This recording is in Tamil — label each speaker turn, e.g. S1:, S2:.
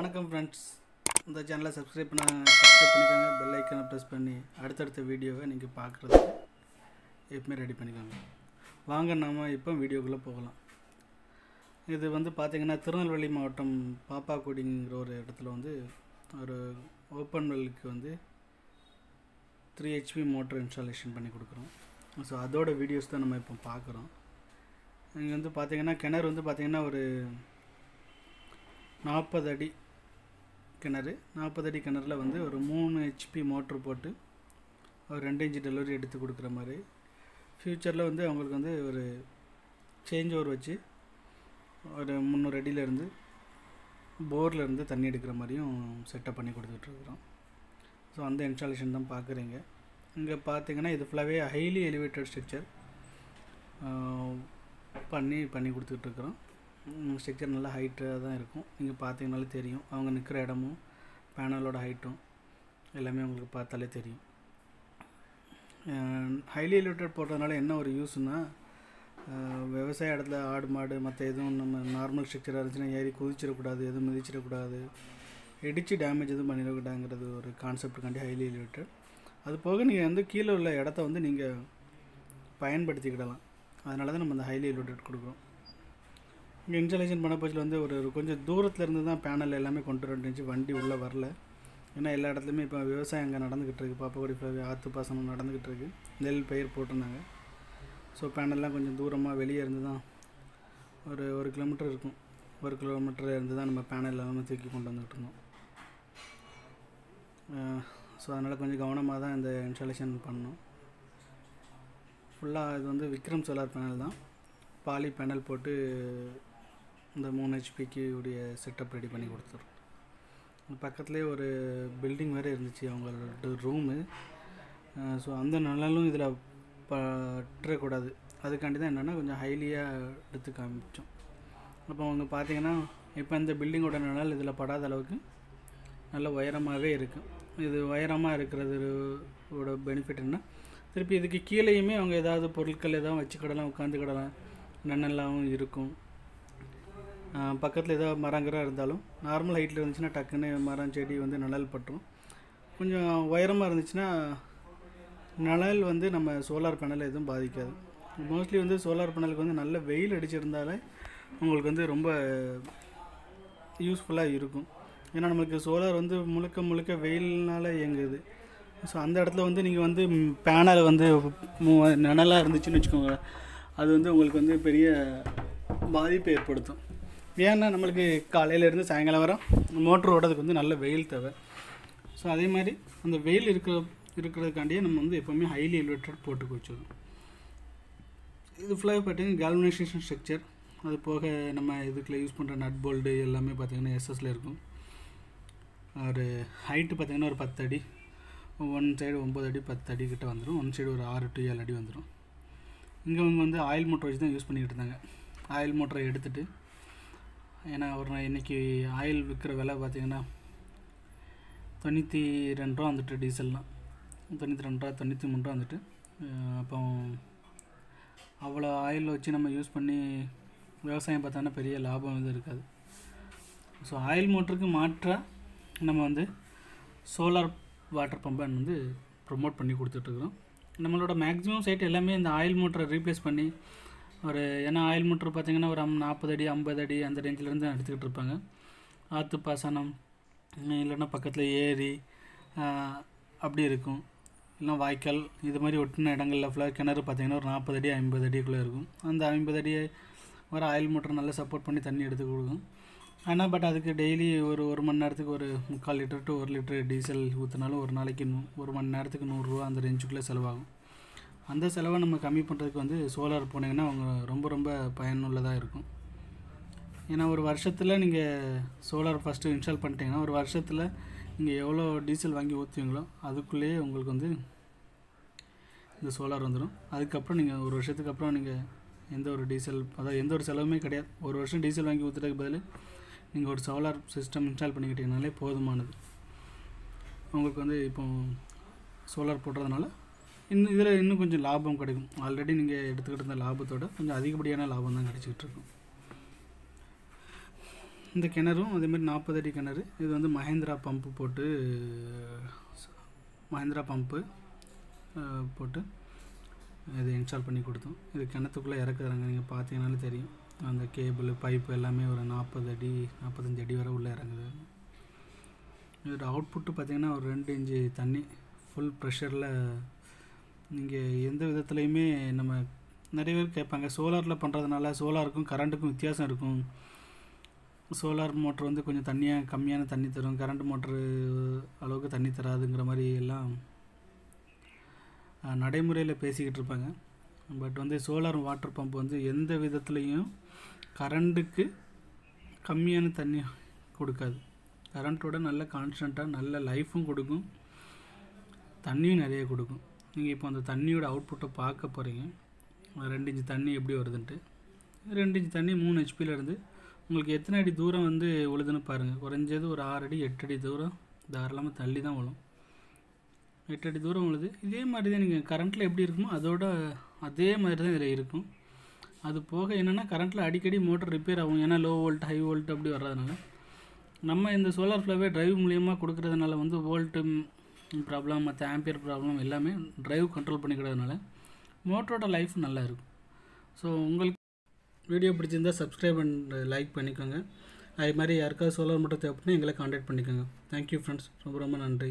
S1: வணக்கம் ஃப்ரெண்ட்ஸ் இந்த சேனலை சப்ஸ்கிரைப் பண்ண சப்ஸ்கிரைப் பண்ணிக்கோங்க. பெல் ஐக்கனை ப்ரெஸ் பண்ணி அடுத்தடுத்த வீடியோவை நீங்கள் பார்க்குறதுக்கு எப்பவுமே ரெடி பண்ணிக்கோங்க. வாங்க நாம இப்போ வீடியோக்குள்ளே போகலாம். இது வந்து பார்த்திங்கன்னா திருநெல்வேலி மாவட்டம் பாப்பாக்குடிங்கிற ஒரு இடத்துல வந்து ஒரு ஓப்பன் வெல்லுக்கு வந்து த்ரீ ஹெச்பி மோட்டர் இன்ஸ்டாலேஷன் பண்ணி கொடுக்குறோம். ஸோ அதோட வீடியோஸ் தான் நம்ம இப்போ பார்க்குறோம் இங்கே வந்து பார்த்திங்கன்னா கிணறு வந்து பார்த்திங்கன்னா ஒரு நாற்பது அடி கிணறு நாற்பது அடி கிணறுல வந்து ஒரு மூணு ஹெச்பி மோட்ரு போட்டு ஒரு ரெண்டு இன்ச்சு டெலிவரி எடுத்து கொடுக்குற மாதிரி. ஃப்யூச்சரில் வந்து அவங்களுக்கு வந்து ஒரு சேஞ்ச் ஓவர் வச்சு ஒரு முந்நூறு அடியிலேருந்து போர்லேருந்து தண்ணி எடுக்கிற மாதிரியும் செட்டப் பண்ணி கொடுத்துட்ருக்குறோம் ஸோ அந்த இன்ஸ்டாலேஷன் தான் பார்க்குறீங்க. இங்கே பார்த்தீங்கன்னா இது ஃபுல்லாகவே ஹைலி எலிவேட்டட் ஸ்ட்ரக்சர் பண்ணி பண்ணி கொடுத்துட்ருக்குறோம் ஸ்ட்ரக்சர் நல்லா ஹைட்டாக தான் இருக்கும். நீங்கள் பார்த்தீங்கனாலே தெரியும். அவங்க நிற்கிற இடமும் பேனலோட ஹைட்டும் எல்லாமே உங்களுக்கு பார்த்தாலே தெரியும். ஹைலி எலிவேட்டட் போடுறதுனால என்ன ஒரு யூஸ்னால் விவசாய இடத்துல ஆடு மாடு மற்ற எதுவும் நம்ம நார்மல் ஸ்ட்ரக்சராக இருந்துச்சுன்னா ஏறி குதிச்சிடக்கூடாது எதுவும் மிதிச்சிடக்கூடாது. இடித்து டேமேஜ் எதுவும் பண்ணிடக்கூடாதுங்கிறது ஒரு கான்செப்டுக்காண்டி ஹைலி எலிவேட்டட் அது போக நீங்கள் வந்து கீழே உள்ள இடத்த வந்து நீங்கள் பயன்படுத்திக்கிடலாம். அதனால தான் நம்ம அந்த ஹைலி எலிவேட்டட் கொடுக்குறோம். இங்கே இன்ஸ்டாலேஷன் பண்ண போச்சில் வந்து ஒரு கொஞ்சம் தூரத்தில் இருந்து தான் பேனல் எல்லாமே கொண்டு வந்துருந்துச்சு வண்டி உள்ளே வரல. ஏன்னா எல்லா இடத்துலையுமே இப்போ விவசாயம் அங்கே நடந்துக்கிட்டு இருக்குது பாப்பாக்குடி ஃபுல்லாகவே ஆற்று பாசனம் நடந்துக்கிட்டு இருக்குது நெல் பயிர் போட்டிருந்தாங்க. ஸோ பேனல்லாம் கொஞ்சம் தூரமாக வெளியே இருந்து தான் ஒரு ஒரு கிலோமீட்டர் இருக்கும். ஒரு கிலோமீட்டர் இருந்து தான் நம்ம பேனல் எல்லாமே தூக்கி கொண்டு வந்துக்கிட்டு இருந்தோம். ஸோ அதனால் கொஞ்சம் கவனமாக தான் இந்த இன்ஸ்டாலேஷன் பண்ணோம். ஃபுல்லாக இது வந்து விக்ரம் சோலார் பேனல் தான். பாலி பேனல் போட்டு இந்த மூணு ஹெச்பிக்கு உடைய செட்டப் ரெடி பண்ணி கொடுத்துரும் பக்கத்துலேயே ஒரு பில்டிங் வேறு இருந்துச்சு அவங்களோட ரூமு ஸோ அந்த நிழலும் இதில் பற்றக்கூடாது. அதுக்காண்டி தான் என்னென்னா கொஞ்சம் ஹைலியாக எடுத்து காமிச்சோம். அப்போ அவங்க பார்த்தீங்கன்னா இப்போ இந்த பில்டிங்கோட நிழல் இதில் படாத அளவுக்கு நல்ல உயரமாகவே இருக்கும் இது உயரமாக இருக்கிறதோட பெனிஃபிட் என்ன? திருப்பி இதுக்கு கீழேயுமே அவங்க ஏதாவது பொருட்கள் எதாவது வச்சுக்கிடலாம் உட்காந்துக்கிடலாம் நன்னெல்லாவும் இருக்கும். பக்கத்தில் ஏதாவது மரங்கராக இருந்தாலும் நார்மல் ஹைட்டில் இருந்துச்சுன்னா டக்குன்னு மரம் செடி வந்து நிழல் பட்டுரும். கொஞ்சம் உயரமாக இருந்துச்சுன்னா நிழல் வந்து நம்ம சோலார் பேனலை எதுவும் பாதிக்காது. மோஸ்ட்லி வந்து சோலார் பேனலுக்கு வந்து நல்ல வெயில் அடிச்சிருந்தாலே உங்களுக்கு வந்து ரொம்ப யூஸ்ஃபுல்லாக இருக்கும். ஏன்னா நம்மளுக்கு சோலார் வந்து முழுக்க முழுக்க வெயில்னால் இயங்குது. ஸோ அந்த இடத்துல வந்து நீங்கள் வந்து பேனல் வந்து நிழலாக இருந்துச்சுன்னு வச்சுக்கோங்க. அது வந்து உங்களுக்கு வந்து பெரிய பாதிப்பை ஏற்படுத்தும். ஏன்னா நம்மளுக்கு காலையிலேருந்து சாயங்காலம் வரும் மோட்ரு ஓடுறதுக்கு வந்து நல்ல வெயில் தேவை. ஸோ அதே மாதிரி அந்த வெயில் இருக்கிற இருக்கிறதுக்காண்டியே நம்ம வந்து எப்போவுமே ஹைலி எலிவேட்டட் போட்டு வச்சிடணும் இது ஃபுல்லாக பார்த்தீங்கன்னா கேல்வனைசேஷன் ஸ்ட்ரக்சர் அது போக நம்ம இதுக்குள்ள யூஸ் பண்ணுற நட் போல்டு எல்லாமே பார்த்திங்கன்னா எஸ்எஸில் இருக்கும். ஒரு ஹைட்டு பார்த்திங்கன்னா ஒரு பத்து அடி. ஒன் சைடு ஒம்பது அடி பத்து அடி கிட்ட வந்துடும் ஒன் சைடு ஒரு ஆறு டு ஏழு அடி வந்துடும் இங்கே அவங்க வந்து ஆயில் மோட்டர் வச்சு தான் யூஸ் பண்ணிக்கிட்டு இருந்தாங்க. ஆயில் மோட்டரை எடுத்துகிட்டு ஏன்னா ஒரு இன்றைக்கி ஆயில் விற்கிற விலை பார்த்திங்கன்னா தொண்ணூற்றி ரெண்டு ரூபா வந்துட்டு டீசல்லாம் தொண்ணூற்றி ரெண்டு ரூபா தொண்ணூற்றி மூணு ரூபா வந்துட்டு அப்போ அவ்வளோ ஆயில் வச்சு நம்ம யூஸ் பண்ணி விவசாயம் பார்த்தோன்னா பெரிய லாபம் எதுவும் இருக்காது. ஸோ ஆயில் மோட்டருக்கு மாற்றாக நம்ம வந்து சோலார் வாட்டர் பம்பை வந்து ப்ரொமோட் பண்ணி கொடுத்துட்ருக்குறோம் நம்மளோட மேக்ஸிமம் சைட் எல்லாமே இந்த ஆயில் மோட்டரை ரீப்ளேஸ் பண்ணி ஒரு ஏன்னா ஆயில் மோட்ரு பார்த்திங்கன்னா ஒரு நாற்பது அடி ஐம்பது அடி அந்த ரேஞ்சிலேருந்து எடுத்துக்கிட்டு இருப்பாங்க. ஆற்று பாசனம் இல்லைன்னா பக்கத்தில் ஏரி அப்படி இருக்கும். இல்லைனா வாய்க்கால் இது மாதிரி ஒட்டின இடங்களில் ஃபுல்லாக கிணறு பார்த்திங்கன்னா ஒரு நாற்பது அடி ஐம்பது அடிக்குள்ளே இருக்கும். அந்த ஐம்பது அடியை வர ஆயில் மோட்டர் நல்லா சப்போர்ட் பண்ணி தண்ணி எடுத்து கொடுக்கும். ஆனால் பட் அதுக்கு டெய்லி ஒரு ஒரு மணி நேரத்துக்கு ஒரு முக்கால் லிட்டர் டு ஒரு லிட்டர் டீசல் ஊற்றினாலும் ஒரு நாளைக்கு நூ ஒரு மணி நேரத்துக்கு நூறுரூவா அந்த ரேஞ்சுக்குள்ளே செலவாகும். அந்த செலவை நம்ம கம்மி பண்ணுறதுக்கு வந்து சோலார் போனீங்கன்னா அவங்க ரொம்ப ரொம்ப பயனுள்ளதாக இருக்கும். ஏன்னா ஒரு வருஷத்தில் நீங்கள் சோலார் ஃபஸ்ட்டு இன்ஸ்டால் பண்ணிட்டீங்கன்னா ஒரு வருஷத்தில் நீங்கள் எவ்வளோ டீசல் வாங்கி ஊற்றுவீங்களோ அதுக்குள்ளேயே உங்களுக்கு வந்து இந்த சோலார் வந்துடும் அதுக்கப்புறம் நீங்கள் ஒரு வருஷத்துக்கு அப்புறம் நீங்கள் எந்த ஒரு டீசல் அதாவது எந்த ஒரு செலவுமே கிடையாது. ஒரு வருஷம் டீசல் வாங்கி ஊற்றுறதுக்கு பதில் நீங்கள் ஒரு சோலார் சிஸ்டம் இன்ஸ்டால் பண்ணிக்கிட்டீங்கனாலே போதுமானது. உங்களுக்கு வந்து இப்போ சோலார் போடுறதுனால இன்னும் இதில் இன்னும் கொஞ்சம் லாபம் கிடைக்கும். ஆல்ரெடி நீங்கள் எடுத்துக்கிட்டு இருந்த லாபத்தோட கொஞ்சம் அதிகப்படியான லாபம் தான் கிடச்சிக்கிட்டு இருக்கும். இந்த கிணறும் அதேமாதிரி நாற்பது அடி கிணறு. இது வந்து மஹேந்திரா பம்பு போட்டு மஹேந்திரா பம்பு போட்டு இது இன்ஸ்டால் பண்ணி கொடுத்தோம். இது கிணத்துக்குள்ளே இறக்குறாங்க. நீங்கள் பார்த்தீங்கனாலே தெரியும். அந்த கேபிள் பைப்பு எல்லாமே ஒரு நாற்பது அடி நாற்பத்தஞ்சு அடி வரை உள்ளே இறங்குது. இதோட அவுட்புட்டு பார்த்தீங்கன்னா ஒரு ரெண்டு இன்ச்சு தண்ணி. ஃபுல் ப்ரெஷரில் நீங்கள் எந்த விதத்துலையுமே நம்ம நிறைய பேர் கேட்பாங்க சோலாரில் பண்ணுறதுனால சோலாருக்கும் கரண்ட்டுக்கும் வித்தியாசம் இருக்கும். சோலார் மோட்ரு வந்து கொஞ்சம் தண்ணியாக கம்மியான தண்ணி தரும். கரண்ட் மோட்ரு அளவுக்கு தண்ணி தராதுங்கிற மாதிரி எல்லாம் நடைமுறையில் பேசிக்கிட்டு இருப்பாங்க. பட் வந்து சோலார் வாட்டர் பம்ப் வந்து எந்த விதத்துலேயும் கரண்ட்டுக்கு கம்மியான தண்ணி கொடுக்காது. கரண்ட்டோட நல்ல கான்ஸ்டண்ட்டாக நல்ல லைஃப்பும் கொடுக்கும். தண்ணியும் நிறைய கொடுக்கும். நீங்கள் இப்போ அந்த தண்ணியோட அவுட்புட்டை பார்க்க போகிறீங்க ரெண்டு இன்ச்சு தண்ணி எப்படி வருதுன்ட்டு. ரெண்டு இன்ச்சு தண்ணி மூணு ஹெச்பியிலேருந்து உங்களுக்கு எத்தனை அடி தூரம் வந்து உழுதுன்னு பாருங்கள் குறைஞ்சது ஒரு ஆறு அடி எட்டு அடி தூரம் தாராளமாக தள்ளி தான் விழும் எட்டு அடி தூரம் உழுது. இதே மாதிரி தான் நீங்கள் கரண்ட்டில் எப்படி இருக்குமோ அதோட அதே மாதிரி தான் இதில் இருக்கும். அது போக என்னென்னா கரண்ட்டில் அடிக்கடி மோட்டர் ரிப்பேர் ஆகும். ஏன்னா லோ வோல்ட் ஹை வோல்ட் அப்படி வர்றதுனால. நம்ம இந்த சோலார் ஃப்ளவே டிரைவ் மூலியமாக கொடுக்குறதுனால வந்து வோல்ட்டு ப்ராப்ளம் மற்ற ஆம்பியர் ப்ராப்ளம் எல்லாமே ட்ரைவ் கண்ட்ரோல் பண்ணிக்கிறதுனால மோட்டரோட லைஃப் நல்லா இருக்கும். ஸோ உங்களுக்கு வீடியோ பிடிச்சிருந்தா சப்ஸ்கிரைப் அண்ட் லைக் பண்ணிக்கோங்க. அது மாதிரி யாருக்காவது சோலார் மோட்டர் தேவைப்பட்டுனா எங்களை காண்டாக்ட் பண்ணிக்கோங்க. தேங்க்யூ ஃப்ரெண்ட்ஸ் ரொம்ப ரொம்ப நன்றி.